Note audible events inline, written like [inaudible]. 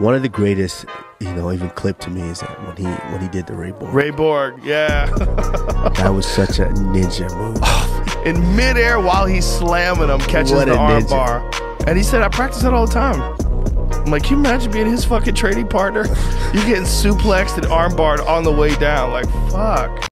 one of the greatest, you know, even clip to me is that when he when he did the Ray Borg. Ray Borg, yeah. [laughs] that was such a ninja move. [sighs] In midair while he's slamming him, catches What the armbar, arm bar. And he said, I practice that all the time. I'm like, can you imagine being his fucking trading partner? [laughs] You getting suplexed and armbarred on the way down. Like, fuck.